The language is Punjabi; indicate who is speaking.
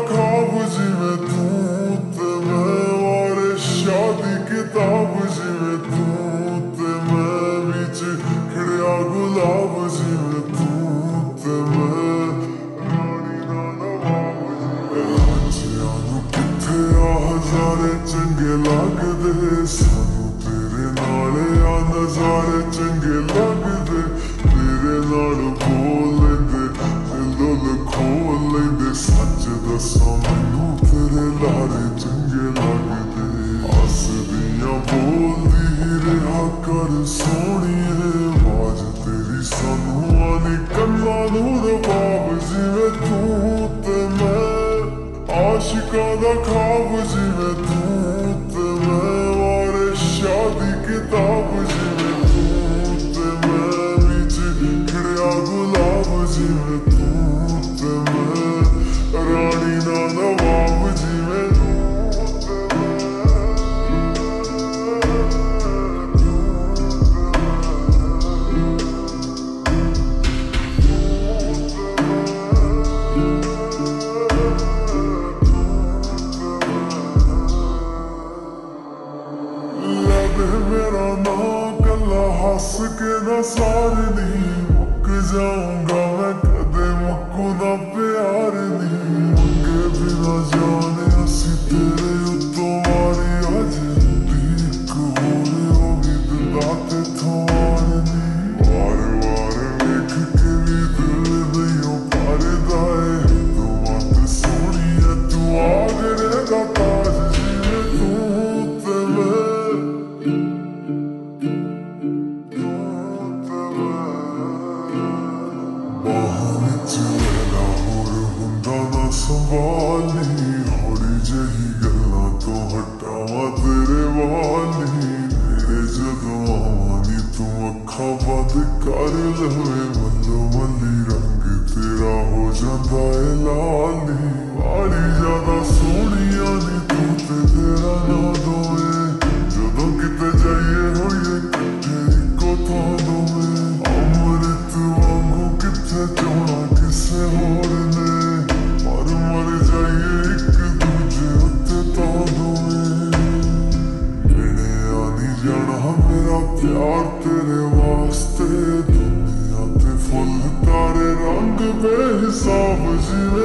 Speaker 1: ਕਾਬ ਜਿਵੇਂ ਤੂੰ ਤੇ ਮੈਂ ਔਰ ਸ਼ਾਦੀ ਕਿਤਾਬ ਜਿਵੇਂ ਤੂੰ ਤੇ ਮੈਂ ਵਿੱਚ ਖੜਿਆ ਗੁਲਾਬ ਜਿਵੇਂ ਤੂੰ ਤੇ ਮੈਂ ਰਾਣੀ ਦਾ ਨਵਾਬ ਜਿਵੇਂ ਰਾਂਝਿਆਂ ਨੂੰ ਕਿੱਥੇ ਆ ਹਜ਼ਾਰੇ ਚੰਗੇ ਲੱਗਦੇ ਸਾਨੂੰ ਤੇਰੇ ਨਾਲ ਆ ਨਜ਼ਾਰੇ ਚੰਗੇ meu kabuzime tu teme. Aşık ada ਵੇ ਮੇਰਾ ਨਾਂ ਕੱਲਾ ਹੱਸ ਕੇ ਨਾ ਸਾਰ ਨਹੀਂ ਮੁੱਕ ਜਾਊਂਗਾ ਮੈਂ ਸੰਭਾਲੀ ਹੌਲੀ ਜਹੀ ਗੱਲਾਂ ਤੋਂ ਹਟਾਵਾਂ ਤੇਰੇ ਵਾਲੀ। ਮੇਰੇ ਜਦੋਂ ਆਵਾਂਗੀ, ਤੂੰ ਅੱਖਾਂ ਬੰਦ ਕਰ ਲਵੇਂ। ਮੱਲੋ ਮੱਲੀ ਰੰਗ ਤੇਰਾ ਹੋ ਜਾਂਦਾ ਏ ਲਾਲੀ। ਵਾਲੀ ਜ਼ਿਆਦਾ ਸੋਹਣੀਆਂ ਦੀ ਤੂੰ ਤੇ ਤੇਰਾ ਨਾਮ ਤੇਰੇ ਵਾਸਤੇ ਦੁਨੀਆ ਤੇ ਫੁੱਲ ਤਾਰੇ ਰੰਗ ਬੇਹਿਸਾਬ ਜਿਵੇਂ